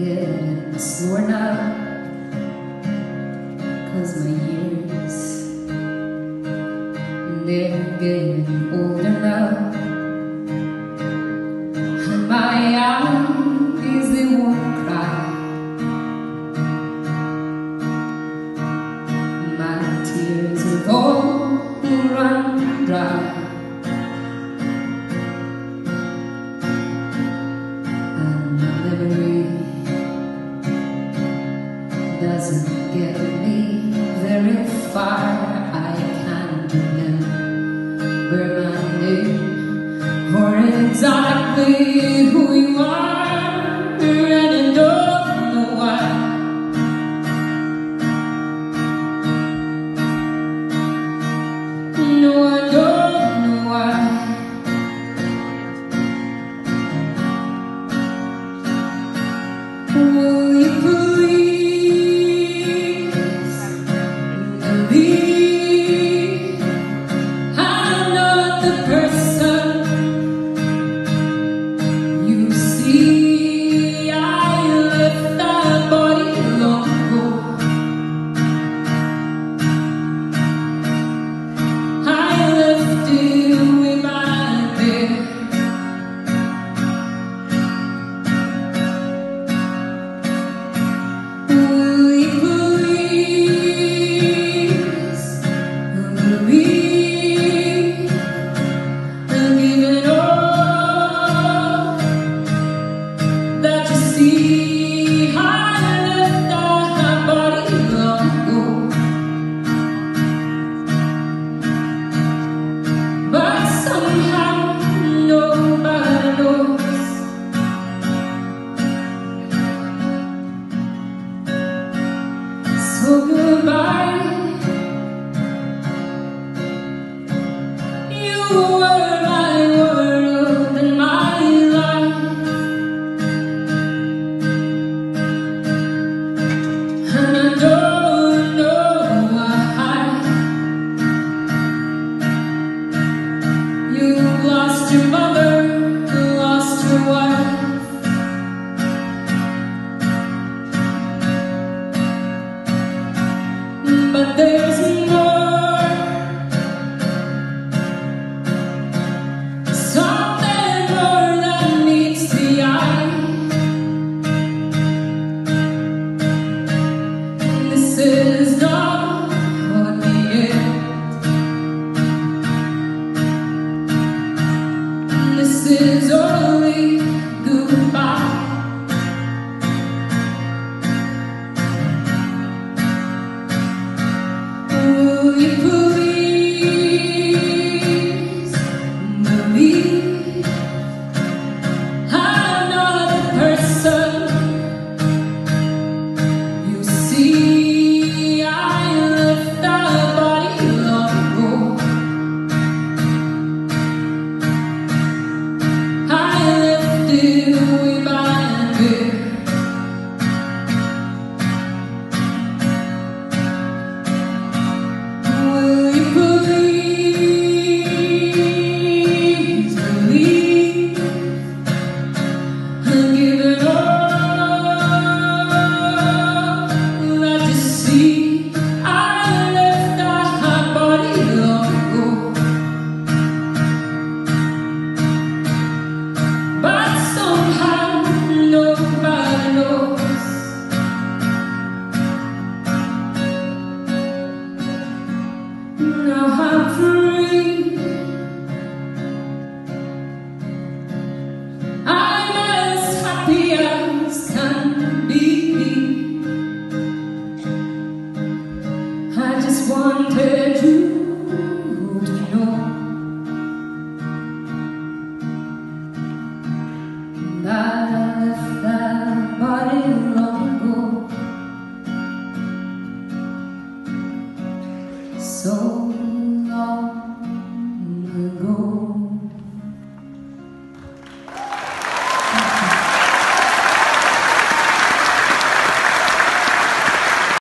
forget it. I swore not, cause my years, they're getting older now. who you are. goodbye. You were. wanted you to know I left that body long ago So long ago.